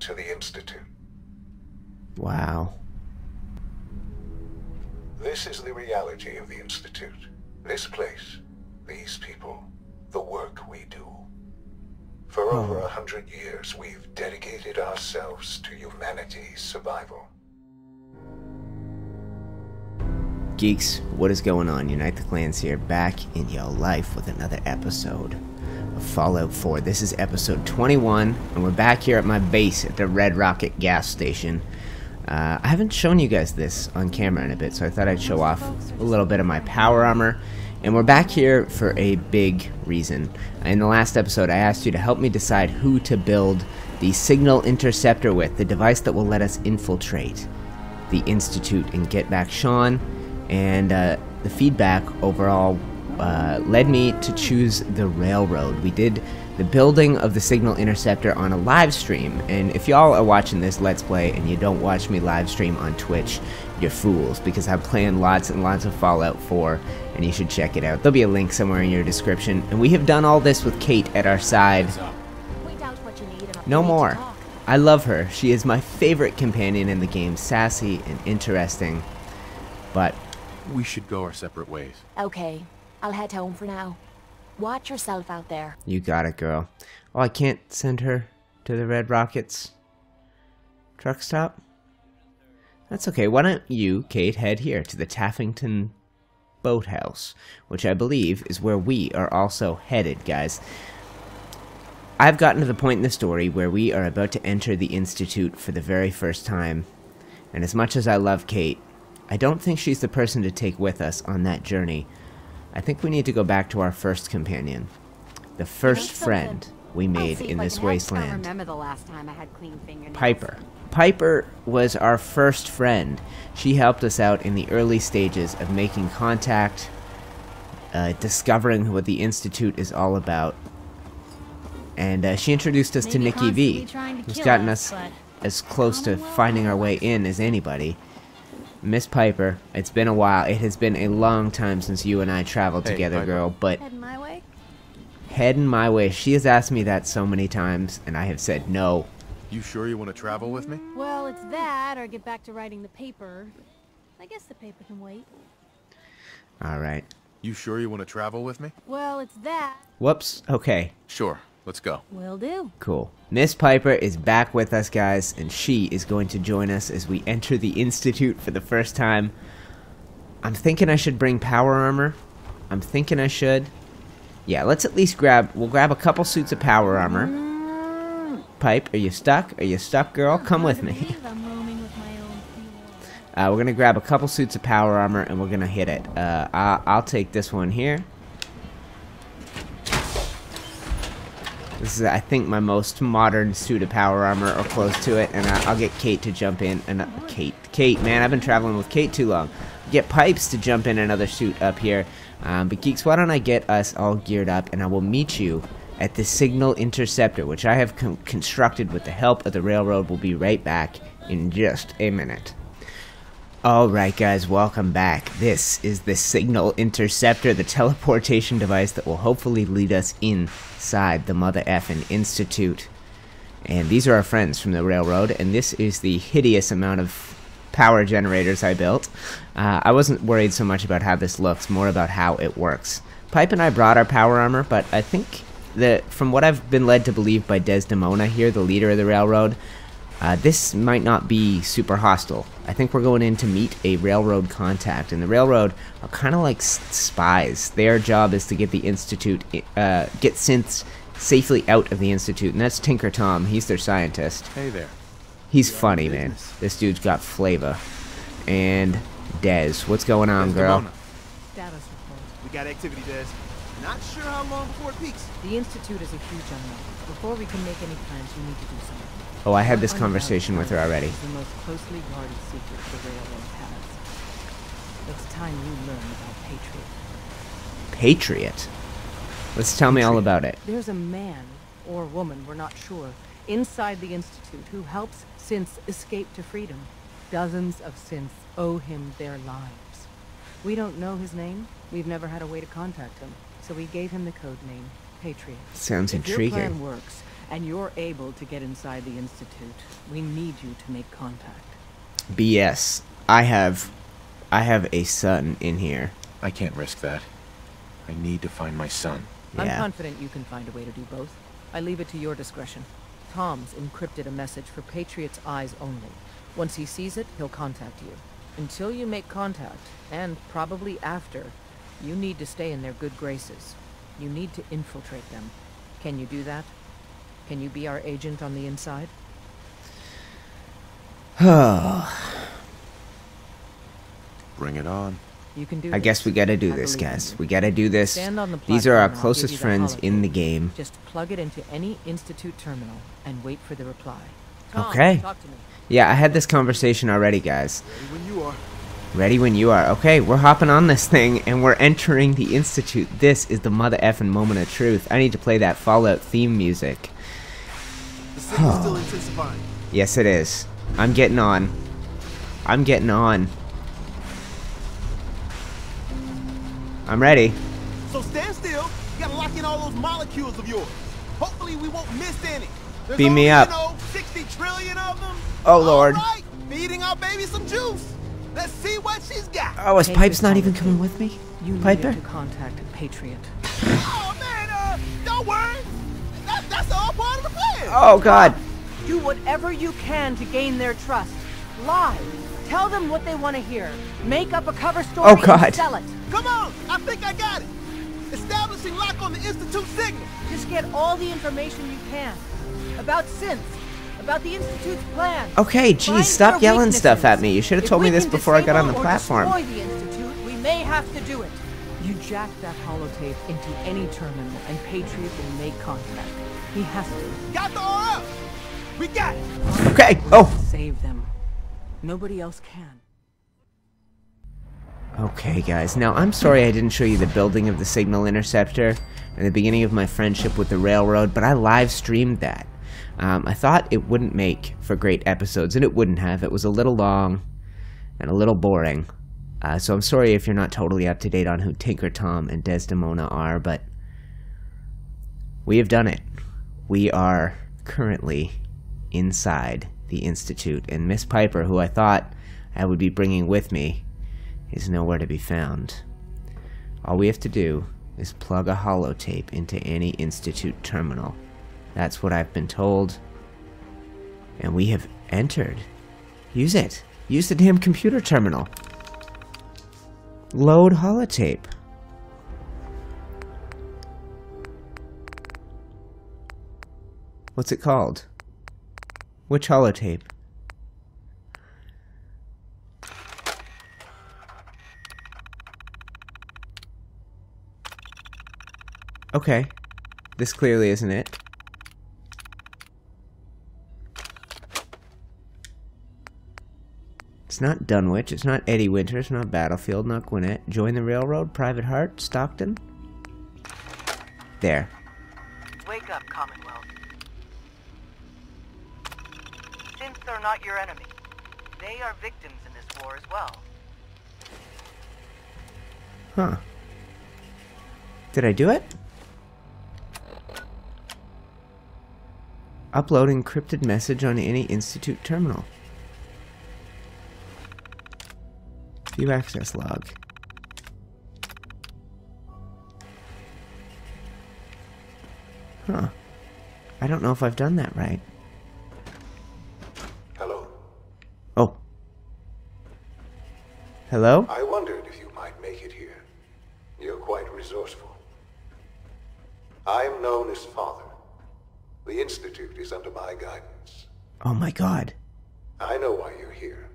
To the Institute. Wow. This is the reality of the Institute. This place, these people, the work we do. For hmm. over a hundred years, we've dedicated ourselves to humanity's survival. Geeks, what is going on? Unite the Clans here, back in your life with another episode of Fallout 4. This is episode 21, and we're back here at my base at the Red Rocket gas station. Uh, I haven't shown you guys this on camera in a bit, so I thought I'd show off a little bit of my power armor. And we're back here for a big reason. In the last episode, I asked you to help me decide who to build the Signal Interceptor with, the device that will let us infiltrate the Institute and get back Shaun and uh, the feedback overall uh, led me to choose the railroad. We did the building of the signal interceptor on a live stream, and if y'all are watching this Let's Play and you don't watch me live stream on Twitch, you're fools because I'm playing lots and lots of Fallout 4, and you should check it out. There'll be a link somewhere in your description, and we have done all this with Kate at our side. No more. I love her. She is my favorite companion in the game, sassy and interesting. But we should go our separate ways. Okay, I'll head home for now. Watch yourself out there. You got it, girl. Oh, I can't send her to the Red Rockets truck stop? That's okay. Why don't you, Kate, head here to the Taffington Boathouse, which I believe is where we are also headed, guys. I've gotten to the point in the story where we are about to enter the Institute for the very first time, and as much as I love Kate, I don't think she's the person to take with us on that journey. I think we need to go back to our first companion. The first friend we made in this wasteland. remember the last time I had clean. Piper. Piper was our first friend. She helped us out in the early stages of making contact, uh, discovering what the Institute is all about. And uh, she introduced us to Nikki V, who's gotten us as close to finding our way in as anybody. Miss Piper, it's been a while. It has been a long time since you and I traveled Hey, together, Piper. girl, but Heading my way? heading my way. She has asked me that so many times, and I have said no. You sure you want to travel with me? Well, it's that, or get back to writing the paper. I guess the paper can wait. Alright. You sure you want to travel with me? Well, it's that. Whoops. Okay. Sure. Let's go. Will do. Cool. Miss Piper is back with us, guys, and she is going to join us as we enter the Institute for the first time. I'm thinking I should bring power armor. I'm thinking I should. Yeah, let's at least grab. We'll grab a couple suits of power armor. Pipe, are you stuck? Are you stuck, girl? Come with me. Believe I'm roaming with my own field. Uh, we're gonna grab a couple suits of power armor and we're gonna hit it. Uh, I'll, I'll take this one here. This is, I think, my most modern suit of power armor or close to it, and I, I'll get Kate to jump in. And uh, Kate, Kate, man, I've been traveling with Kate too long. Get Pipes to jump in another suit up here. Um, but geeks, why don't I get us all geared up, and I will meet you at the Signal Interceptor, which I have con- constructed with the help of the railroad. We'll be right back in just a minute. Alright guys, welcome back. This is the Signal Interceptor, the teleportation device that will hopefully lead us inside the Mother Effin Institute. And these are our friends from the railroad, and this is the hideous amount of power generators I built. Uh, I wasn't worried so much about how this looks, more about how it works. Pipe and I brought our power armor, but I think that from what I've been led to believe by Desdemona here, the leader of the railroad, uh, this might not be super hostile. I think we're going in to meet a railroad contact, and the railroad are kind of like s- spies. Their job is to get the institute, uh, get synths safely out of the institute, and that's Tinker Tom. He's their scientist. Hey there. He's funny, man. This dude's got flavor. And Dez, what's going on, girl? Status report. We got activity, Des. Not sure how long before it peaks. The Institute is a huge unknown. Before we can make any plans, we need to do something. Oh, I had this conversation with her already. the most closely guarded secret the railroad has. It's time you learn about Patriot. Patriot. Let's tell me all about it. There's a man, or woman, we're not sure, inside the Institute who helps synths escape to freedom. Dozens of synths owe him their lives. We don't know his name. We've never had a way to contact him. So we gave him the code name, Patriot. Sounds If your plan intriguing. works, and you're able to get inside the Institute, we need you to make contact. BS. I have, I have a son in here. I can't risk that. I need to find my son. I'm confident you can find a way to do both. I leave it to your discretion. Tom's encrypted a message for Patriot's eyes only. Once he sees it, he'll contact you. Until you make contact, and probably after, you need to stay in their good graces. You need to infiltrate them. Can you do that? Can you be our agent on the inside? Bring it on. You can do I guess we gotta do I this, guys. We gotta do this. Stand on the These are our platform and I'll give closest you the friends in the game. Just plug it into any Institute terminal and wait for the reply. Tom, Okay. Talk to me. Yeah, I had this conversation already, guys. Ready when you are. Ready when you are. Okay, we're hopping on this thing and we're entering the Institute. This is the mother effing moment of truth. I need to play that Fallout theme music. The signal's still intensifying. Yes, it is. I'm getting on. I'm getting on. I'm ready. So stand still. You gotta lock in all those molecules of yours. Hopefully we won't miss any. There's Beam me only, up. You know, 60 trillion of them. Oh, Lord. All right, feeding our baby some juice. Let's see what she's got. Oh, is Take Pipes this not even coming with me? You Piper? needed to contact Patriot. Oh man, uh, don't worry. That, that's all part of the plan. Oh, God. Do whatever you can to gain their trust. Lie. Tell them what they want to hear. Make up a cover story Oh, God. and sell it. Come on, I think I got it. Establishing lock on the Institute signal. Just get all the information you can. About synths. About the Institute's plan. Okay, Find geez, stop their yelling stuff at me. You should have told me this before I got on the disable or platform. destroy the Institute, we may have to do it. You jack that holotape into any terminal and Patriot will make contact. He has to. Got the RF. We got it. Okay. Oh. Save them. Nobody else can. Okay, guys. Now, I'm sorry I didn't show you the building of the signal interceptor and the beginning of my friendship with the railroad, but I live streamed that. Um, I thought it wouldn't make for great episodes, and it wouldn't have. It was a little long and a little boring. Uh, so I'm sorry if you're not totally up to date on who Tinker Tom and Desdemona are, but we have done it. We are currently inside the Institute, and Miss Piper, who I thought I would be bringing with me, is nowhere to be found. All we have to do is plug a holotape into any Institute terminal. That's what I've been told. And we have entered. Use it. Use the damn computer terminal. Load holotape. What's it called? Which holotape? Okay. This clearly isn't it. It's not Dunwich, it's not Eddie Winter, it's not Battlefield, not Gwinnett. Join the Railroad, Private Heart, Stockton? There. Not your enemy. They are victims in this war as well. Huh. Did I do it? Upload encrypted message on any Institute terminal. View access log. Huh. I don't know if I've done that right. Hello? I wondered if you might make it here. You're quite resourceful. I'm known as Father. The Institute is under my guidance. Oh my god. I know why you're here.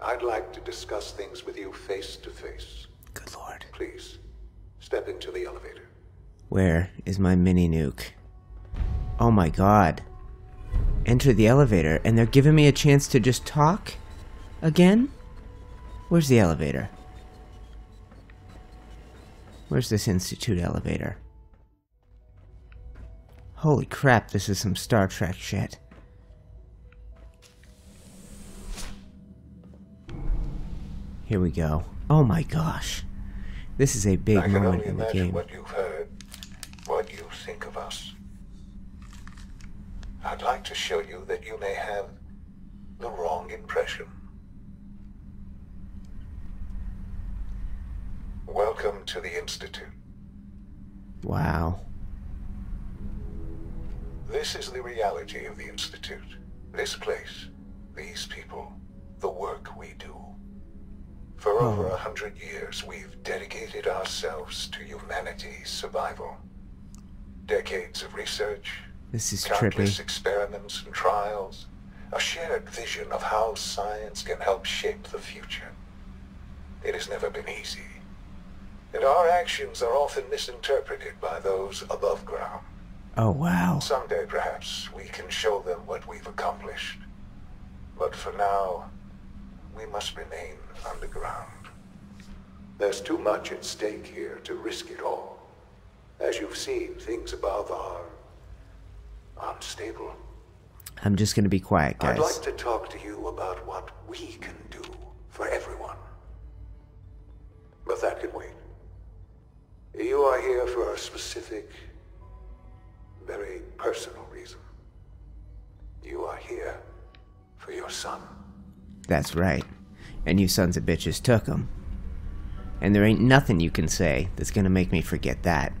I'd like to discuss things with you face to face. Good lord. Please, step into the elevator. Where is my mini nuke? Oh my god. Enter the elevator, and they're giving me a chance to just talk? Again? Where's the elevator? Where's this Institute elevator? Holy crap, this is some Star Trek shit. Here we go. Oh my gosh. This is a big I moment in the game. what you've heard, what you think of us. I'd like to show you that you may have the wrong impression. To the Institute. Wow. This is the reality of the Institute. This place, these people, the work we do. For hmm. over a hundred years, we've dedicated ourselves to humanity's survival. Decades of research, This is countless trippy. experiments and trials, a shared vision of how science can help shape the future. It has never been easy. And our actions are often misinterpreted by those above ground. Oh, wow. Someday, perhaps, we can show them what we've accomplished. But for now, we must remain underground. There's too much at stake here to risk it all. As you've seen, things above are unstable. I'm just gonna be quiet, guys. I'd like to talk to you about what we can do for everyone. But that can wait. You are here for a specific, very personal reason. You are here for your son. That's right. And you sons of bitches took him. And there ain't nothing you can say that's gonna make me forget that.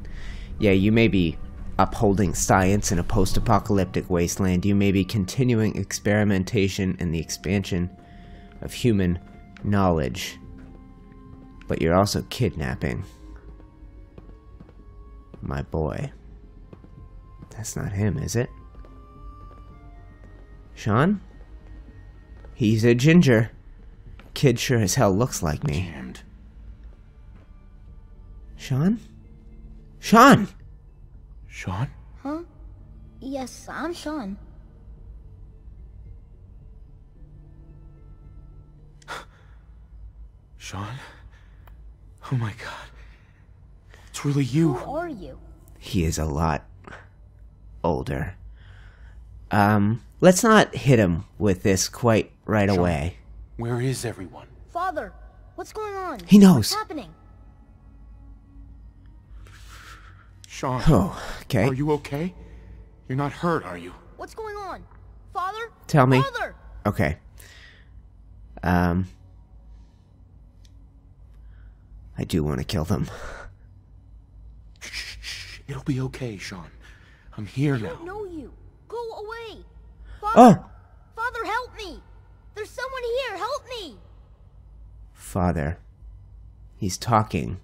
Yeah, you may be upholding science in a post apocalyptic wasteland. You may be continuing experimentation and the expansion of human knowledge. But you're also kidnapping my boy. That's not him, is it? Shaun? He's a ginger. Kid sure as hell looks like me. Damned. Shaun? Shaun! Shaun? Huh? Yes, I'm Shaun. Shaun? Oh my god. It's really you. Who are you? He is a lot older. Um, let's not hit him with this quite right Shaun. away. Where is everyone? Father, what's going on? He knows. What's happening? Shaun. Oh, okay. Are you okay? You're not hurt, are you? What's going on? Father? Tell me. Father! Okay. Um, I do want to kill them. Shh. It'll be okay, Shaun. I'm here I now. don't know you. Go away. Father! Oh! Father, help me! There's someone here. Help me! Father. He's talking.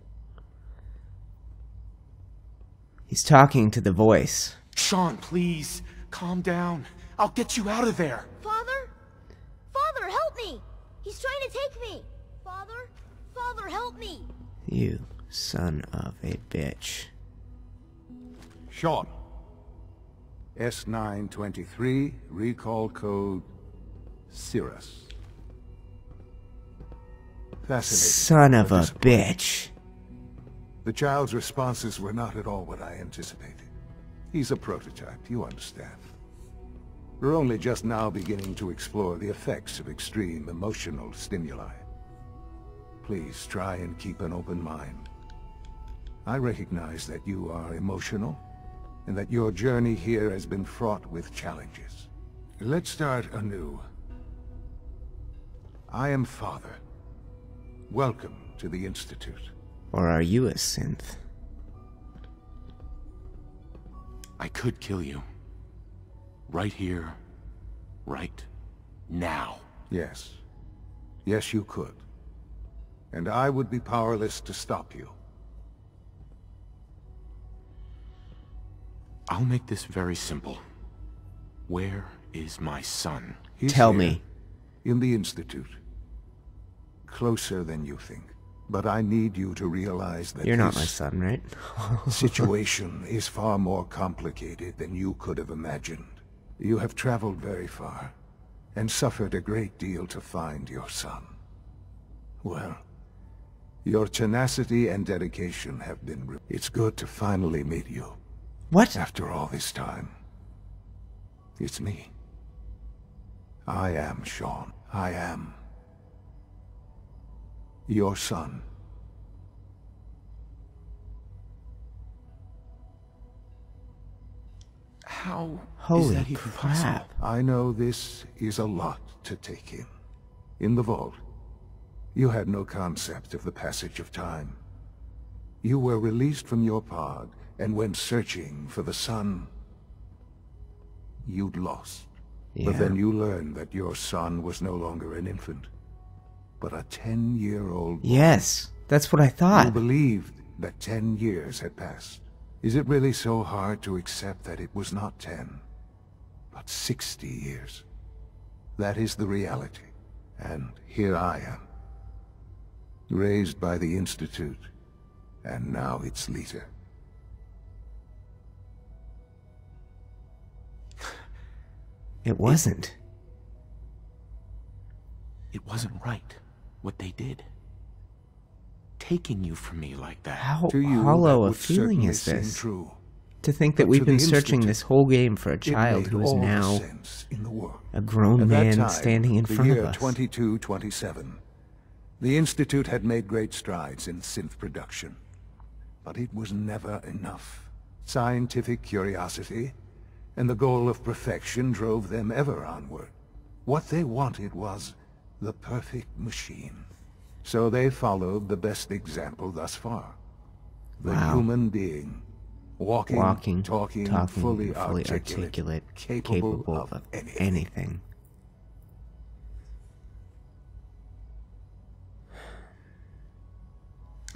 He's talking to the voice. Shaun, please. Calm down. I'll get you out of there. Father? Father, help me! He's trying to take me! Father? Father, help me! You son of a bitch. Shaun. S923, recall code Cirrus. Fascinating. Son of a bitch. The child's responses were not at all what I anticipated. He's a prototype, you understand. We're only just now beginning to explore the effects of extreme emotional stimuli. Please try and keep an open mind. I recognize that you are emotional, and that your journey here has been fraught with challenges. Let's start anew. I am Father. Welcome to the Institute. Or are you a synth? I could kill you. Right here. Right now. Yes. Yes, you could. And I would be powerless to stop you. I'll make this very simple. Where is my son? He's Tell here, me. In the Institute. Closer than you think. But I need you to realize that You're not my son, right? The situation is far more complicated than you could have imagined. You have traveled very far, and suffered a great deal to find your son. Well, your tenacity and dedication have been... It's good to finally meet you. What? After all this time. It's me. I am Shaun. I am... Your son. How Holy is that even crap. possible? I know this is a lot to take in. In the vault, you had no concept of the passage of time. You were released from your pod and went searching for the son you'd lost. Yeah. But then you learned that your son was no longer an infant, but a ten-year-old Yes, that's what I thought. You believed that ten years had passed. Is it really so hard to accept that it was not ten, but sixty years? That is the reality. And here I am. Raised by the Institute, and now its leader. It wasn't. It wasn't right, what they did. Taking you from me like that. How To you, hollow a feeling is this? True. To think that But we've been searching this whole game for a child who is now sense in the world. a grown At man time, standing in front year of us. 2227. The Institute had made great strides in synth production. But it was never enough. Scientific curiosity and the goal of perfection drove them ever onward. What they wanted was the perfect machine. So they followed the best example thus far. The Wow. human being. Walking, Walking, talking, talking, fully, fully articulate, articulate, capable, capable of, of anything. anything.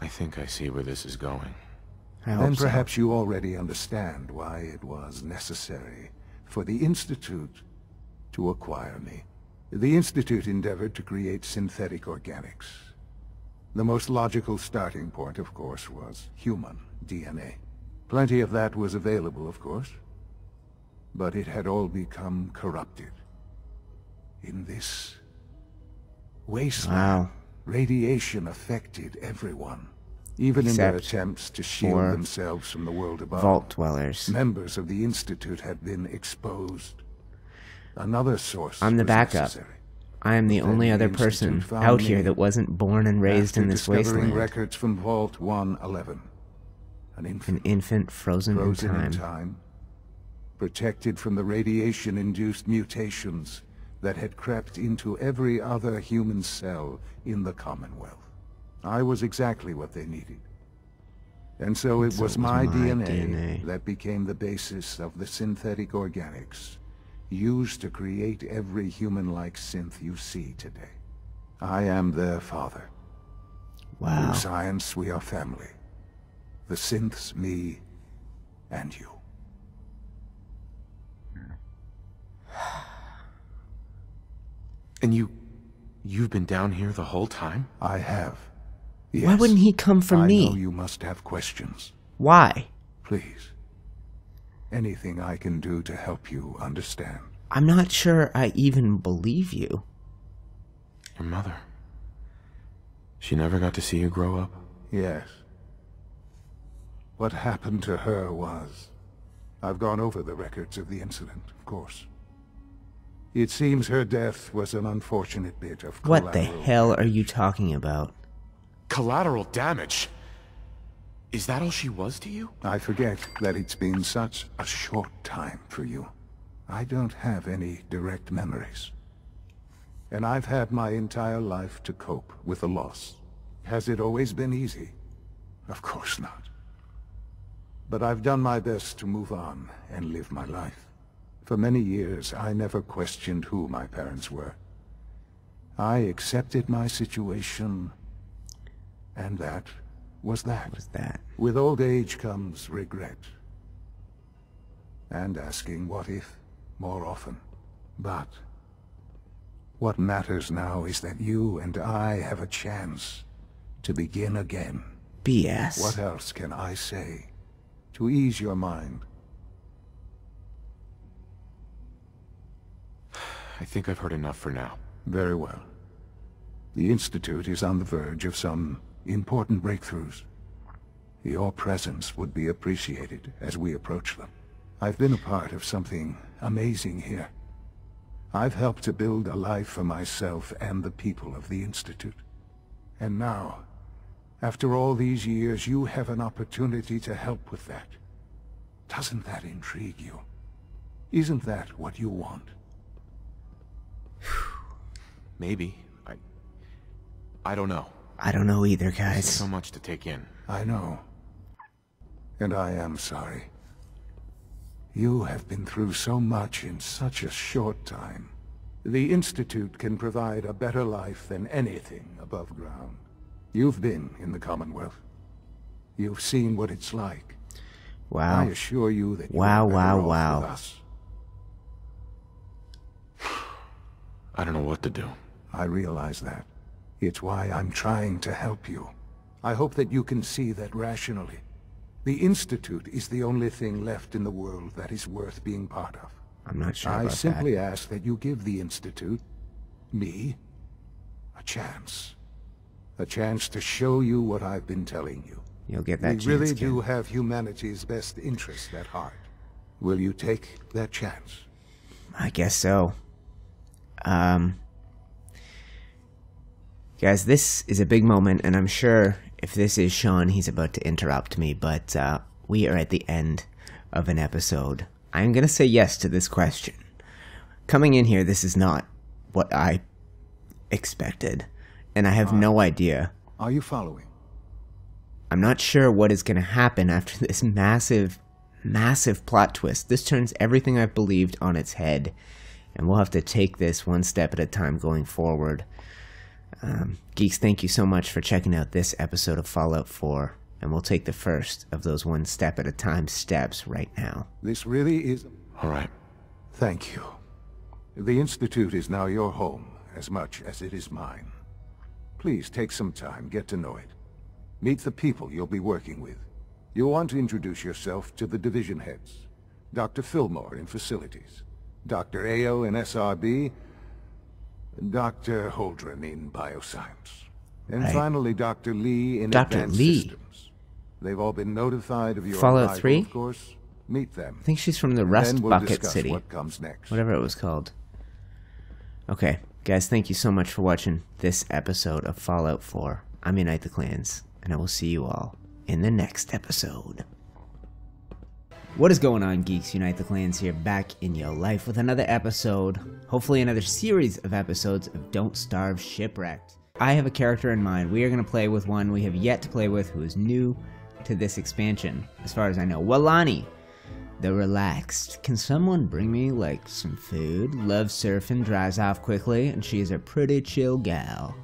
I think I see where this is going. I Then hope so. perhaps you already understand why it was necessary for the Institute to acquire me. The Institute endeavored to create synthetic organics. The most logical starting point, of course, was human DNA. Plenty of that was available, of course. But it had all become corrupted. In this wasteland, Wow. radiation affected everyone. Even in their attempts to shield themselves from the world above. Vault dwellers. Members of the Institute had been exposed. Another source I'm the backup. necessary. I am the Then only the other Institute person out here that wasn't born and raised in this wasteland. records from Vault 111. An An infant infant frozen, frozen in time. in time. Protected from the radiation-induced mutations that had crept into every other human cell in the Commonwealth. I was exactly what they needed. And so it So was it was my, my DNA, DNA. that became the basis of the synthetic organics used to create every human-like synth you see today. I am their father. Wow. Through science, we are family. The synths, me, and you. And you... you've been down here the whole time? I have. Why wouldn't he come for I me? know you must have questions. Why? Please. Anything I can do to help you understand. I'm not sure I even believe you. Your mother. She never got to see you grow up? Yes. What happened to her was... I've gone over the records of the incident, of course. It seems her death was an unfortunate bit of What the hell are you talking about? Collateral damage? Is that all she was to you? I forget that it's been such a short time for you. I don't have any direct memories. And I've had my entire life to cope with the loss. Has it always been easy? Of course not. But I've done my best to move on and live my life. For many years, I never questioned who my parents were. I accepted my situation, and that was that. Was that? With old age comes regret. And asking what if more often. But what matters now is that you and I have a chance to begin again. BS. What else can I say to ease your mind? I think I've heard enough for now. Very well. The Institute is on the verge of some important breakthroughs. Your presence would be appreciated as we approach them. I've been a part of something amazing here. I've helped to build a life for myself and the people of the Institute. And now, after all these years, you have an opportunity to help with that. Doesn't that intrigue you? Isn't that what you want? Maybe. I... I don't know. I don't know either, There's guys. so much to take in. I know. And I am sorry. You have been through so much in such a short time. The Institute can provide a better life than anything above ground. You've been in the Commonwealth. You've seen what it's like. I Wow. assure you that you Wow, are wow, wow. with us. I don't know what to do. I realize that. It's why I'm trying to help you. I hope that you can see that rationally. The Institute is the only thing left in the world that is worth being part of. I'm not sure I simply ask that you give the Institute, me, a chance. A chance to show you what I've been telling you. You'll get that we chance, really kid. do have humanity's best interest at heart. Will you take that chance? I guess so. Um, guys, this is a big moment, and I'm sure if this is Shaun, he's about to interrupt me, but uh, we are at the end of an episode. I'm going to say yes to this question. Coming in here, this is not what I expected, and I have no idea. Are you following? I'm not sure what is going to happen after this massive, massive plot twist. This turns everything I've believed on its head, and we'll have to take this one step at a time going forward. Um, Geeks, thank you so much for checking out this episode of Fallout 4, and we'll take the first of those one step at a time steps right now. This really is... All right. Thank you. The Institute is now your home, as much as it is mine. Please take some time, get to know it. Meet the people you'll be working with. You'll want to introduce yourself to the division heads. Dr. Fillmore in Facilities, Dr. Ayo in SRB, Dr. Holdren in Bioscience. And Right. finally, Dr. Li in Dr. Advanced Li. Systems. They've all been notified of your Fallout arrival, 3? of course. Meet them. I think she's from the Rust then we'll Bucket discuss City. what comes next. Whatever it was called. Okay, guys, thank you so much for watching this episode of Fallout 4. I'm Unite the Clans, and I will see you all in the next episode. What is going on, Geeks Unite the Clans here, back in your life with another episode, hopefully another series of episodes of Don't Starve Shipwrecked. I have a character in mind. We are going to play with one we have yet to play with who is new to this expansion, as far as I know. Walani, the relaxed. Can someone bring me, like, some food? Loves surfing, dries off quickly, and she is a pretty chill gal.